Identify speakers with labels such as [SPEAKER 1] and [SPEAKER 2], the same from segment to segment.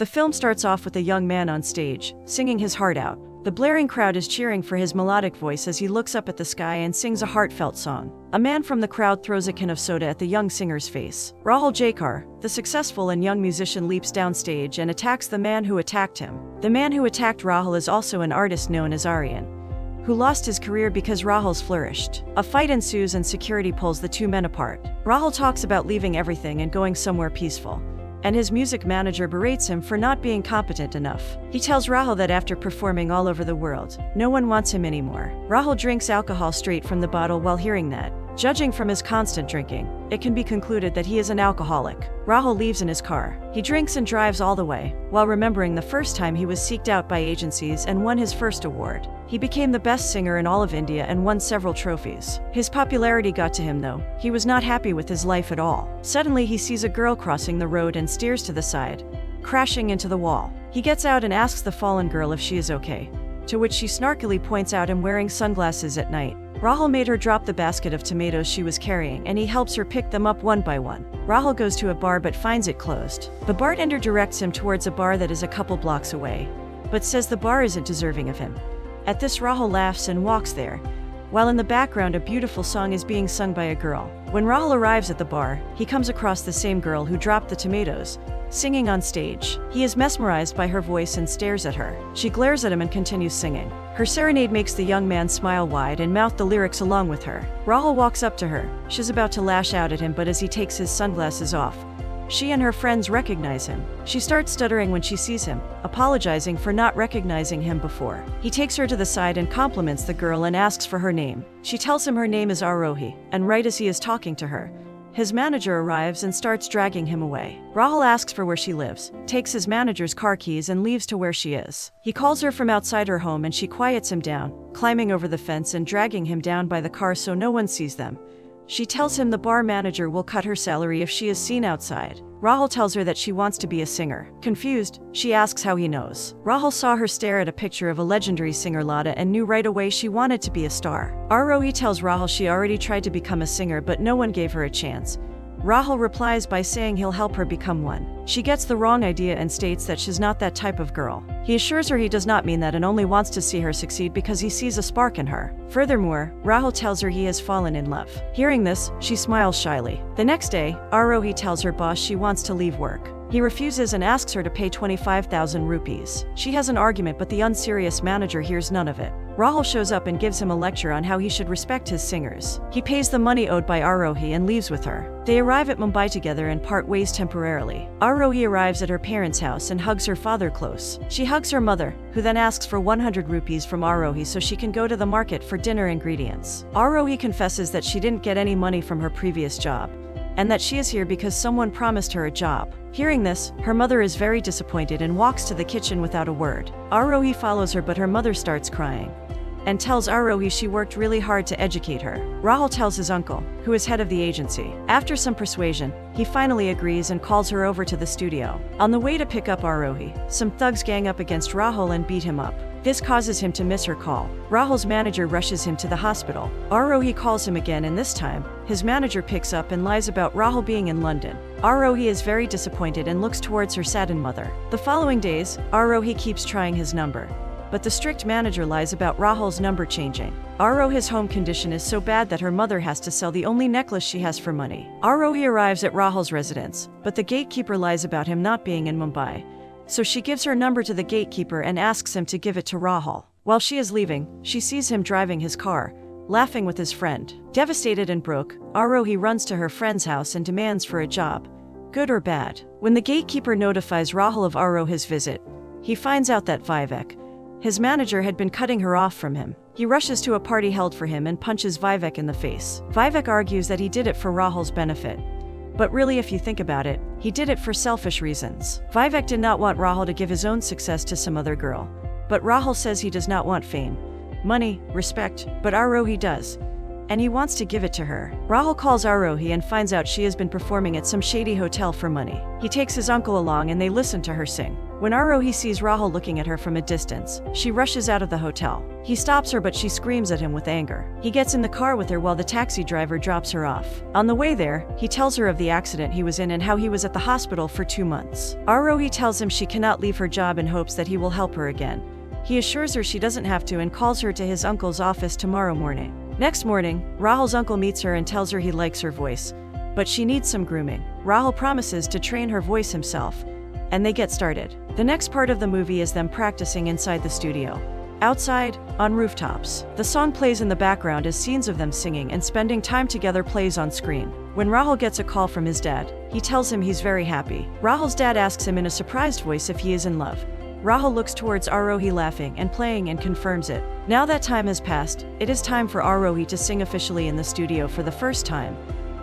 [SPEAKER 1] The film starts off with a young man on stage, singing his heart out. The blaring crowd is cheering for his melodic voice as he looks up at the sky and sings a heartfelt song. A man from the crowd throws a can of soda at the young singer's face. Rahul Jaykar, the successful and young musician, leaps downstage and attacks the man who attacked him. The man who attacked Rahul is also an artist known as Aryan who lost his career because Rahul's flourished. A fight ensues and security pulls the two men apart. Rahul talks about leaving everything and going somewhere peaceful and his music manager berates him for not being competent enough. He tells Rahul that after performing all over the world, no one wants him anymore. Rahul drinks alcohol straight from the bottle while hearing that. Judging from his constant drinking, it can be concluded that he is an alcoholic. Rahul leaves in his car. He drinks and drives all the way, while remembering the first time he was seeked out by agencies and won his first award. He became the best singer in all of India and won several trophies. His popularity got to him though. He was not happy with his life at all. Suddenly, he sees a girl crossing the road and steers to the side, crashing into the wall. He gets out and asks the fallen girl if she is okay, to which she snarkily points out him wearing sunglasses at night. Rahul made her drop the basket of tomatoes she was carrying and he helps her pick them up one by one. Rahul goes to a bar but finds it closed. The bartender directs him towards a bar that is a couple blocks away, but says the bar isn't deserving of him. At this, Rahul laughs and walks there, while in the background, a beautiful song is being sung by a girl. When Rahul arrives at the bar, he comes across the same girl who dropped the tomatoes, singing on stage. He is mesmerized by her voice and stares at her. She glares at him and continues singing. Her serenade makes the young man smile wide and mouth the lyrics along with her. Rahul walks up to her. She's about to lash out at him, but as he takes his sunglasses off, she and her friends recognize him. She starts stuttering when she sees him, apologizing for not recognizing him before. He takes her to the side and compliments the girl and asks for her name. She tells him her name is Arohi, and right as he is talking to her, his manager arrives and starts dragging him away. Rahul asks for where she lives, takes his manager's car keys, and leaves to where she is. He calls her from outside her home and she quiets him down, climbing over the fence and dragging him down by the car so no one sees them. She tells him the bar manager will cut her salary if she is seen outside. Rahul tells her that she wants to be a singer. Confused, she asks how he knows. Rahul saw her stare at a picture of a legendary singer Lata and knew right away she wanted to be a star. Arohi tells Rahul she already tried to become a singer but no one gave her a chance. Rahul replies by saying he'll help her become one. She gets the wrong idea and states that she's not that type of girl. He assures her he does not mean that and only wants to see her succeed because he sees a spark in her. Furthermore, Rahul tells her he has fallen in love. Hearing this, she smiles shyly. The next day, Arohi tells her boss she wants to leave work. He refuses and asks her to pay 25,000 rupees. She has an argument, but the unserious manager hears none of it. Rahul shows up and gives him a lecture on how he should respect his singers. He pays the money owed by Arohi and leaves with her. They arrive at Mumbai together and part ways temporarily. Arohi arrives at her parents' house and hugs her father close. She hugs her mother, who then asks for 100 rupees from Arohi so she can go to the market for dinner ingredients. Arohi confesses that she didn't get any money from her previous job and that she is here because someone promised her a job. Hearing this, her mother is very disappointed and walks to the kitchen without a word. Arohi follows her, but her mother starts crying and tells Arohi she worked really hard to educate her. Rahul tells his uncle, who is head of the agency. After some persuasion, he finally agrees and calls her over to the studio. On the way to pick up Arohi, some thugs gang up against Rahul and beat him up. This causes him to miss her call. Rahul's manager rushes him to the hospital. Arohi calls him again, and this time, his manager picks up and lies about Rahul being in London. Arohi is very disappointed and looks towards her saddened mother. The following days, Arohi keeps trying his number. But the strict manager lies about Rahul's number changing. Arohi's home condition is so bad that her mother has to sell the only necklace she has for money. Arohi arrives at Rahul's residence, but the gatekeeper lies about him not being in Mumbai so she gives her number to the gatekeeper and asks him to give it to Rahul. While she is leaving, she sees him driving his car, laughing with his friend. Devastated and broke, Arohi runs to her friend's house and demands for a job, good or bad. When the gatekeeper notifies Rahul of Arohi's visit, he finds out that Vivek, his manager, had been cutting her off from him. He rushes to a party held for him and punches Vivek in the face. Vivek argues that he did it for Rahul's benefit, but really, if you think about it, he did it for selfish reasons. Vivek did not want Rahul to give his own success to some other girl. But Rahul says he does not want fame, money, respect, but Arohi does. And he wants to give it to her. Rahul calls Arohi and finds out she has been performing at some shady hotel for money. He takes his uncle along and they listen to her sing. When Arohi sees Rahul looking at her from a distance, she rushes out of the hotel. He stops her but she screams at him with anger. He gets in the car with her while the taxi driver drops her off. On the way there, he tells her of the accident he was in and how he was at the hospital for two months. Arohi tells him she cannot leave her job in hopes that he will help her again. He assures her she doesn't have to and calls her to his uncle's office tomorrow morning. Next morning, Rahul's uncle meets her and tells her he likes her voice, but she needs some grooming. Rahul promises to train her voice himself, and they get started. The next part of the movie is them practicing inside the studio. Outside, on rooftops, the song plays in the background as scenes of them singing and spending time together plays on screen. When Rahul gets a call from his dad, he tells him he's very happy. Rahul's dad asks him in a surprised voice if he is in love. Rahul looks towards Arohi laughing and playing and confirms it. Now that time has passed, it is time for Arohi to sing officially in the studio for the first time,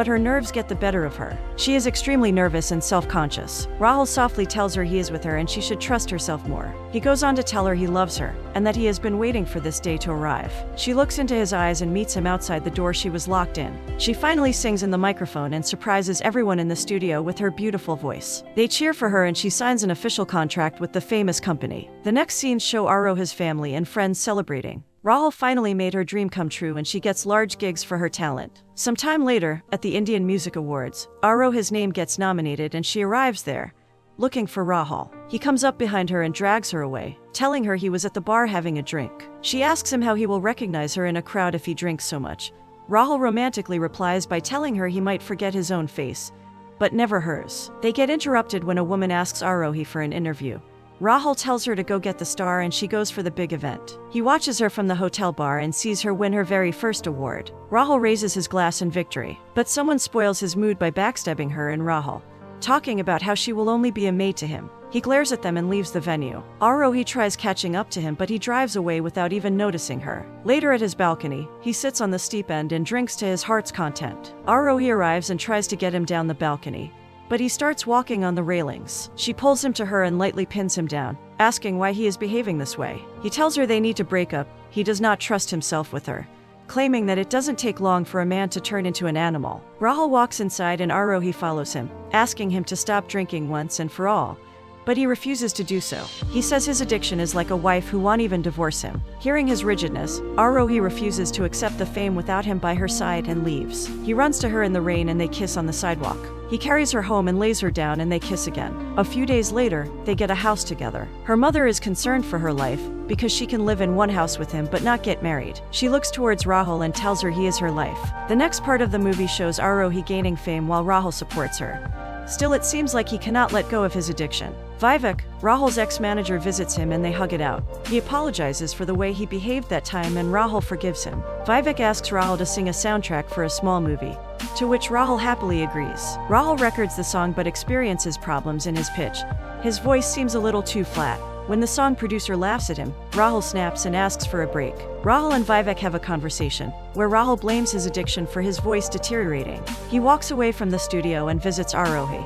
[SPEAKER 1] but her nerves get the better of her. She is extremely nervous and self-conscious. Rahul softly tells her he is with her and she should trust herself more. He goes on to tell her he loves her, and that he has been waiting for this day to arrive. She looks into his eyes and meets him outside the door she was locked in. She finally sings in the microphone and surprises everyone in the studio with her beautiful voice. They cheer for her and she signs an official contract with the famous company. The next scenes show Arohi's family and friends celebrating. Rahul finally made her dream come true and she gets large gigs for her talent. Some time later, at the Indian Music Awards, Arohi's name gets nominated and she arrives there, looking for Rahul. He comes up behind her and drags her away, telling her he was at the bar having a drink. She asks him how he will recognize her in a crowd if he drinks so much. Rahul romantically replies by telling her he might forget his own face, but never hers. They get interrupted when a woman asks Arohi for an interview. Rahul tells her to go get the star and she goes for the big event. He watches her from the hotel bar and sees her win her very first award. Rahul raises his glass in victory, but someone spoils his mood by backstabbing her and Rahul, talking about how she will only be a maid to him. He glares at them and leaves the venue. Arohi tries catching up to him, but he drives away without even noticing her. Later at his balcony, he sits on the steep end and drinks to his heart's content. Arohi arrives and tries to get him down the balcony, but he starts walking on the railings. She pulls him to her and lightly pins him down, asking why he is behaving this way. He tells her they need to break up, he does not trust himself with her, claiming that it doesn't take long for a man to turn into an animal. Rahul walks inside and Arohi follows him, asking him to stop drinking once and for all, but he refuses to do so. He says his addiction is like a wife who won't even divorce him. Hearing his rigidness, Arohi refuses to accept the fame without him by her side and leaves. He runs to her in the rain and they kiss on the sidewalk. He carries her home and lays her down and they kiss again. A few days later, they get a house together. Her mother is concerned for her life because she can live in one house with him but not get married. She looks towards Rahul and tells her he is her life. The next part of the movie shows Arohi gaining fame while Rahul supports her. Still, it seems like he cannot let go of his addiction. Vivek, Rahul's ex-manager visits him and they hug it out. He apologizes for the way he behaved that time and Rahul forgives him. Vivek asks Rahul to sing a soundtrack for a small movie, to which Rahul happily agrees. Rahul records the song but experiences problems in his pitch. His voice seems a little too flat. When the song producer laughs at him, Rahul snaps and asks for a break. Rahul and Vivek have a conversation, where Rahul blames his addiction for his voice deteriorating. He walks away from the studio and visits Arohi,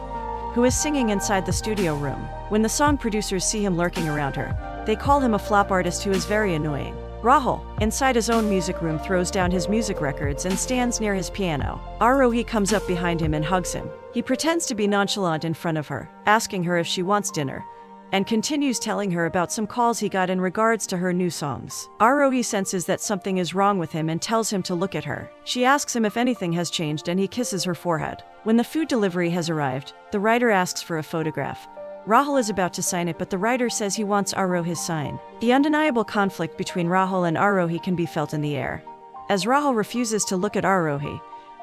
[SPEAKER 1] who is singing inside the studio room. When the song producers see him lurking around her, they call him a flop artist who is very annoying. Rahul, inside his own music room, throws down his music records and stands near his piano. Arohi comes up behind him and hugs him. He pretends to be nonchalant in front of her, asking her if she wants dinner, and continues telling her about some calls he got in regards to her new songs. Arohi senses that something is wrong with him and tells him to look at her. She asks him if anything has changed and he kisses her forehead. When the food delivery has arrived, the writer asks for a photograph. Rahul is about to sign it, but the writer says he wants Arohi's sign. The undeniable conflict between Rahul and Arohi can be felt in the air. As Rahul refuses to look at Arohi,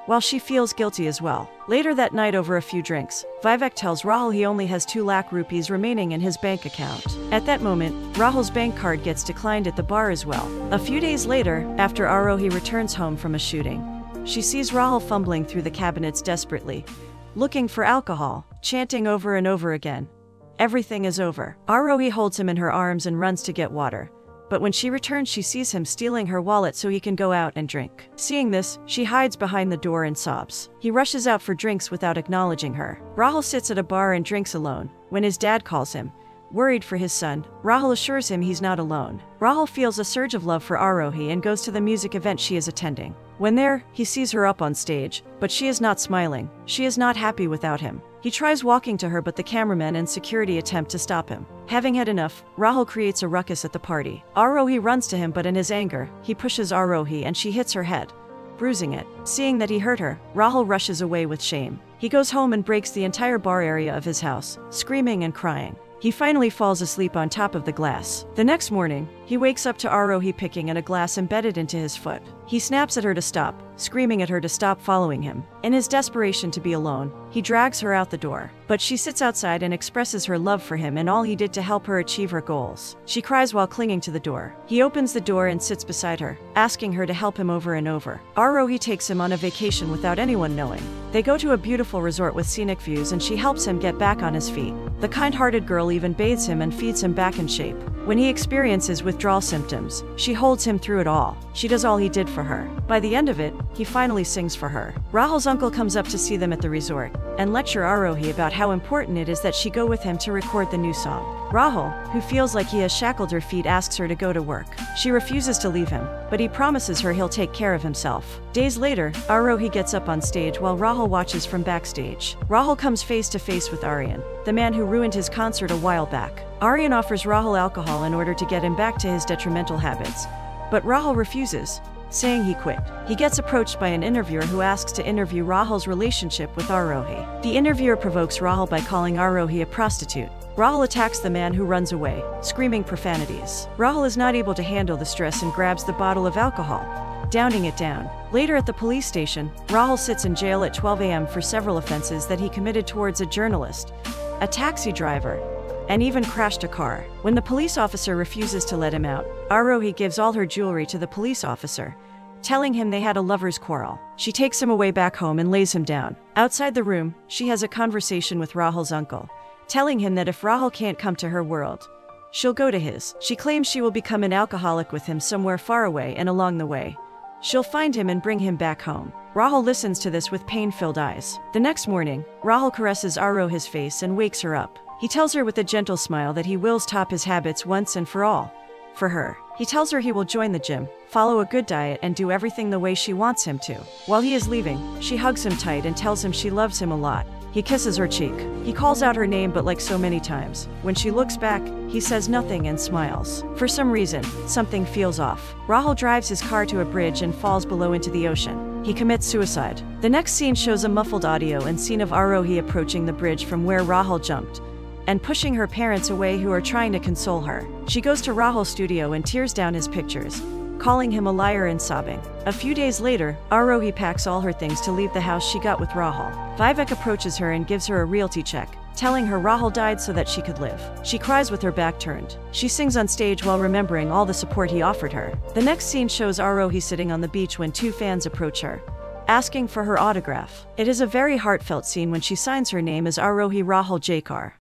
[SPEAKER 1] while she feels guilty as well. Later that night, over a few drinks, Vivek tells Rahul he only has 2 lakh rupees remaining in his bank account. At that moment, Rahul's bank card gets declined at the bar as well. A few days later, after Arohi returns home from a shooting, she sees Rahul fumbling through the cabinets desperately, looking for alcohol, chanting over and over again. Everything is over. Arohi holds him in her arms and runs to get water but when she returns, she sees him stealing her wallet so he can go out and drink. Seeing this, she hides behind the door and sobs. He rushes out for drinks without acknowledging her. Rahul sits at a bar and drinks alone. When his dad calls him, Worried for his son, Rahul assures him he's not alone. Rahul feels a surge of love for Arohi and goes to the music event she is attending. When there, he sees her up on stage, but she is not smiling. She is not happy without him. He tries walking to her, but the cameraman and security attempt to stop him. Having had enough, Rahul creates a ruckus at the party. Arohi runs to him, but in his anger, he pushes Arohi and she hits her head, bruising it. Seeing that he hurt her, Rahul rushes away with shame. He goes home and breaks the entire bar area of his house, screaming and crying. He finally falls asleep on top of the glass. The next morning, he wakes up to Arohi picking at a glass embedded into his foot. He snaps at her to stop, screaming at her to stop following him. In his desperation to be alone, he drags her out the door. But she sits outside and expresses her love for him and all he did to help her achieve her goals. She cries while clinging to the door. He opens the door and sits beside her, asking her to help him over and over. Arohi takes him on a vacation without anyone knowing. They go to a beautiful resort with scenic views and she helps him get back on his feet. The kind-hearted girl even bathes him and feeds him back in shape. When he experiences withdrawal symptoms, she holds him through it all. She does all he did for her. By the end of it, he finally sings for her. Rahul's uncle comes up to see them at the resort and lecture Arohi about how important it is that she go with him to record the new song. Rahul, who feels like he has shackled her feet, asks her to go to work. She refuses to leave him, but he promises her he'll take care of himself. Days later, Arohi gets up on stage while Rahul watches from backstage. Rahul comes face to face with Aryan, the man who ruined his concert a while back. Aryan offers Rahul alcohol in order to get him back to his detrimental habits, but Rahul refuses, saying he quit. He gets approached by an interviewer who asks to interview Rahul's relationship with Arohi. The interviewer provokes Rahul by calling Arohi a prostitute. Rahul attacks the man who runs away, screaming profanities. Rahul is not able to handle the stress and grabs the bottle of alcohol, downing it down. Later at the police station, Rahul sits in jail at 12 a.m. for several offenses that he committed towards a journalist, a taxi driver, and even crashed a car. When the police officer refuses to let him out, Arohi gives all her jewelry to the police officer, telling him they had a lover's quarrel. She takes him away back home and lays him down. Outside the room, she has a conversation with Rahul's uncle, telling him that if Rahul can't come to her world, she'll go to his. She claims she will become an alcoholic with him somewhere far away and along the way. She'll find him and bring him back home. Rahul listens to this with pain-filled eyes. The next morning, Rahul caresses Arohi's face and wakes her up. He tells her with a gentle smile that he wills top his habits once and for all. For her, he tells her he will join the gym, follow a good diet, and do everything the way she wants him to. While he is leaving, she hugs him tight and tells him she loves him a lot. He kisses her cheek. He calls out her name, but like so many times, when she looks back, he says nothing and smiles. For some reason, something feels off. Rahul drives his car to a bridge and falls below into the ocean. He commits suicide. The next scene shows a muffled audio and scene of Arohi approaching the bridge from where Rahul jumped and pushing her parents away who are trying to console her. She goes to Rahul's studio and tears down his pictures, calling him a liar and sobbing. A few days later, Arohi packs all her things to leave the house she got with Rahul. Vivek approaches her and gives her a realty check, telling her Rahul died so that she could live. She cries with her back turned. She sings on stage while remembering all the support he offered her. The next scene shows Arohi sitting on the beach when two fans approach her, asking for her autograph. It is a very heartfelt scene when she signs her name as Arohi Rahul Jaykar.